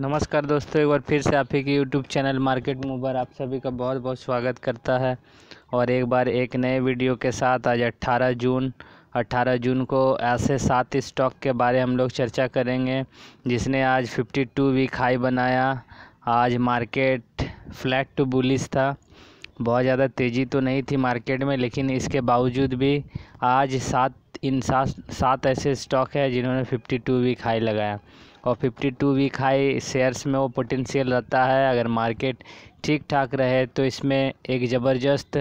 नमस्कार दोस्तों, एक बार फिर से आप ही के यूट्यूब चैनल मार्केट मूवर आप सभी का बहुत बहुत स्वागत करता है। और एक बार एक नए वीडियो के साथ आज 18 जून 18 जून को ऐसे सात स्टॉक के बारे हम लोग चर्चा करेंगे, जिसने आज 52 वीक हाई बनाया। आज मार्केट फ्लैट टू बुलिस था। बहुत ज़्यादा तेज़ी तो नहीं थी मार्केट में, लेकिन इसके बावजूद भी आज सात, इन सात सात ऐसे स्टॉक है जिन्होंने 52 वीक हाई लगाया। और 52 वीक हाई शेयर्स में वो पोटेंशियल रहता है। अगर मार्केट ठीक ठाक रहे तो इसमें एक ज़बरदस्त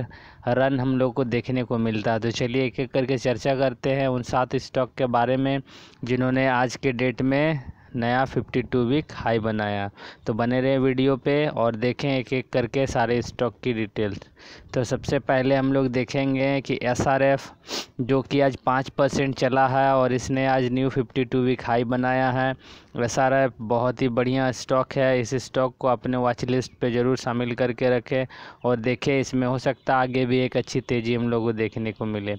रन हम लोग को देखने को मिलता है। तो चलिए एक एक करके चर्चा करते हैं उन सात स्टॉक के बारे में जिन्होंने आज के डेट में नया 52 वीक हाई बनाया। तो बने रहे वीडियो पे और देखें एक एक करके सारे स्टॉक की डिटेल्स तो सबसे पहले हम लोग देखेंगे कि एसआरएफ जो कि आज पाँच परसेंट चला है और इसने आज न्यू 52 वीक हाई बनाया है। एसआरएफ बहुत ही बढ़िया स्टॉक है। इस स्टॉक को अपने वॉच लिस्ट पर ज़रूर शामिल करके रखें और देखें, इसमें हो सकता आगे भी एक अच्छी तेज़ी हम लोग को देखने को मिले।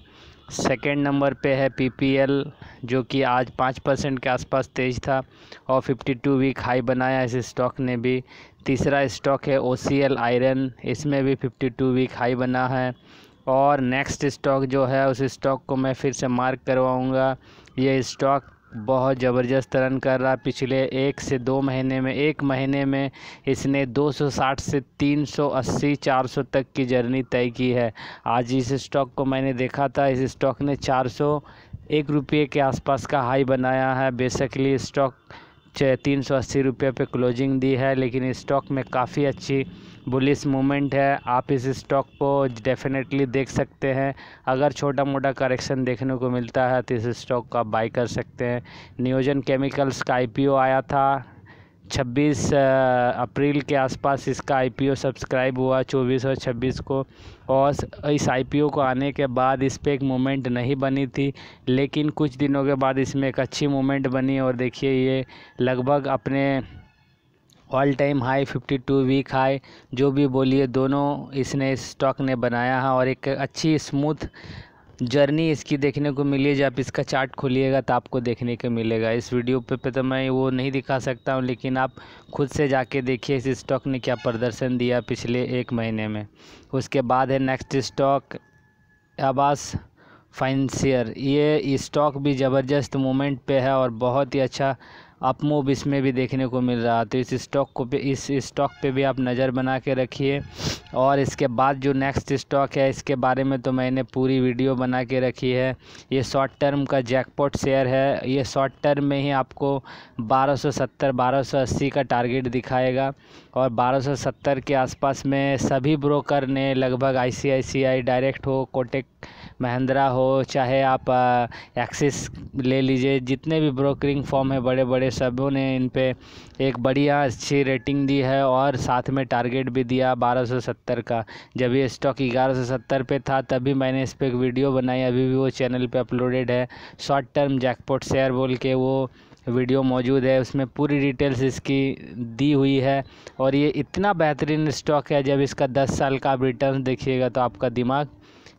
सेकेंड नंबर पे है पीपीएल जो कि आज पाँच परसेंट के आसपास तेज था और 52 वीक हाई बनाया इस स्टॉक ने भी। तीसरा स्टॉक है ओसीएल आयरन इसमें भी 52 वीक हाई बना है। और नेक्स्ट स्टॉक जो है, उस स्टॉक को मैं फिर से मार्क करवाऊँगा। ये स्टॉक बहुत ज़बरदस्त रन कर रहा पिछले एक से दो महीने में, एक महीने में इसने 260 से 380 400 तक की जर्नी तय की है। आज इस स्टॉक को मैंने देखा था। इस स्टॉक ने 400 एक रुपये के आसपास का हाई बनाया है। बेसिकली स्टॉक तीन सौ अस्सी रुपये पर क्लोजिंग दी है, लेकिन स्टॉक में काफ़ी अच्छी बुलिस मूवमेंट है, आप इस स्टॉक को डेफिनेटली देख सकते हैं। अगर छोटा मोटा करेक्शन देखने को मिलता है तो इस स्टॉक को आप बाई कर सकते हैं। नियोजन केमिकल्स का आईपीओ आया था 26 अप्रैल के आसपास इसका आईपीओ सब्सक्राइब हुआ 24 और 26 को। और इस आईपीओ को आने के बाद इस पर एक मूवमेंट नहीं बनी थी, लेकिन कुछ दिनों के बाद इसमें एक अच्छी मूवमेंट बनी। और देखिए, ये लगभग अपने all time high 52 week high जो भी बोलिए दोनों इसने स्टॉक ने बनाया है और एक अच्छी स्मूथ जर्नी इसकी देखने को मिली है। जब इसका चार्ट खोलिएगा तो आपको देखने को मिलेगा। इस वीडियो पे, पे तो मैं वो नहीं दिखा सकता हूँ लेकिन आप खुद से जाके देखिए इस स्टॉक ने क्या प्रदर्शन दिया पिछले एक महीने में। उसके बाद है नेक्स्ट स्टॉक आवास फाइनेंशियर ये स्टॉक भी ज़बरदस्त मूवमेंट पे है और बहुत ही अच्छा अप मूव इसमें भी देखने को मिल रहा तो इस स्टॉक को भी इस स्टॉक पे भी आप नज़र बना के रखिए। और इसके बाद जो नेक्स्ट स्टॉक है, इसके बारे में तो मैंने पूरी वीडियो बना के रखी है। ये शॉर्ट टर्म का जैकपॉट शेयर है। ये शॉर्ट टर्म में ही आपको 1270 1280 का टारगेट दिखाएगा। और 1270 के आसपास में सभी ब्रोकर ने लगभग आईसीआईसीआई डायरेक्ट हो कोटेक महिंद्रा हो, चाहे आप एक्सिस ले लीजिए, जितने भी ब्रोकरिंग फॉर्म है बड़े बड़े सबों ने इन पर एक बढ़िया अच्छी रेटिंग दी है और साथ में टारगेट भी दिया 1270 का। जब ये स्टॉक 1170 पे था, तभी मैंने इस पर एक वीडियो बनाई, अभी भी वो चैनल पे अपलोडेड है। शॉर्ट टर्म जैकपॉट शेयर बोल के वो वीडियो मौजूद है, उसमें पूरी डिटेल्स इसकी दी हुई है। और ये इतना बेहतरीन स्टॉक है, जब इसका 10 साल का आप रिटर्न देखिएगा तो आपका दिमाग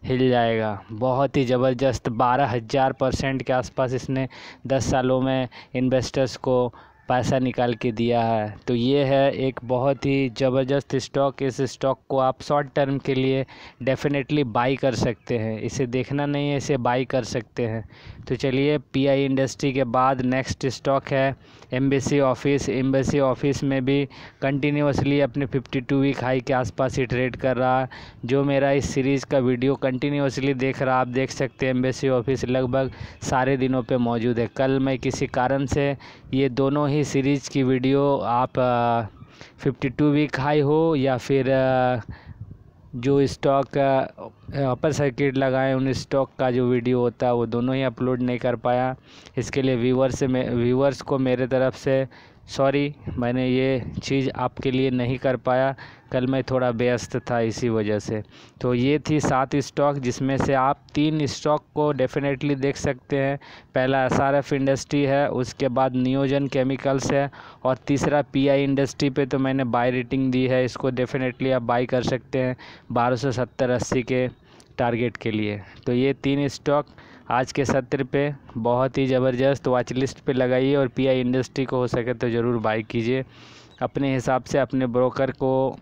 हिल जाएगा। बहुत ही ज़बरदस्त बारह हज़ार परसेंट के आसपास इसने दस सालों में इन्वेस्टर्स को पैसा निकाल के दिया है। तो ये है एक बहुत ही ज़बरदस्त स्टॉक। इस स्टॉक को आप शॉर्ट टर्म के लिए डेफिनेटली बाई कर सकते हैं। इसे देखना नहीं है, इसे बाई कर सकते हैं। तो चलिए पीआई इंडस्ट्री के बाद नेक्स्ट स्टॉक है। Embassy office. एम्बेसी ऑफ़िस में भी कंटिन्यूसली अपने 52 वीक हाई के आसपास ही ट्रेड कर रहा है। जो मेरा इस सीरीज़ का वीडियो कंटिन्यूसली देख रहा आप देख सकते हैं एम्बेसी ऑफ़िस लगभग सारे दिनों पर मौजूद है। कल मैं किसी कारण से ये दोनों ही सीरीज़ की वीडियो आप फिफ्टी टू वीक हाई हो या फिर जो स्टॉक अपर सर्किट लगाए, उन स्टॉक का जो वीडियो होता है, वो दोनों ही अपलोड नहीं कर पाया। इसके लिए व्यूवर से व्यूवर्स को मेरे तरफ़ से सॉरी मैंने ये चीज़ आपके लिए नहीं कर पाया। कल मैं थोड़ा व्यस्त था इसी वजह से। तो ये थी सात स्टॉक जिसमें से आप तीन स्टॉक को डेफिनेटली देख सकते हैं। पहला एस आर एफ़ इंडस्ट्री है, उसके बाद नियोजन केमिकल्स है और तीसरा पीआई इंडस्ट्री पे तो मैंने बाय रेटिंग दी है, इसको डेफिनेटली आप बाई कर सकते हैं। बारह सौ सत्तर अस्सी के। टारगेट के लिए। तो ये तीन स्टॉक आज के सत्र पे बहुत ही ज़बरदस्त वॉच लिस्ट पे लगाइए और पीआई इंडस्ट्री को हो सके तो ज़रूर बाई कीजिए। अपने हिसाब से अपने ब्रोकर को,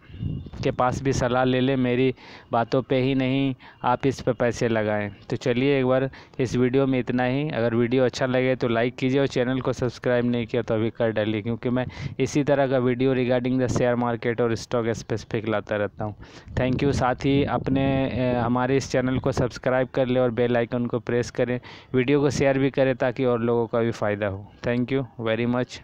के पास भी सलाह ले लें, मेरी बातों पे ही नहीं, आप इस पे पैसे लगाएँ। तो चलिए एक बार इस वीडियो में इतना ही। अगर वीडियो अच्छा लगे तो लाइक कीजिए और चैनल को सब्सक्राइब नहीं किया तो अभी कर डालिए, क्योंकि मैं इसी तरह का video regarding the share market और स्टॉक स्पेसिफिक लाता रहता हूँ। थैंक यू साथ ही अपने हमारे इस चैनल को सब्सक्राइब कर लें और बेल आइकन को प्रेस करें। वीडियो को शेयर भी करें ताकि और लोगों का भी फ़ायदा हो। Thank you very much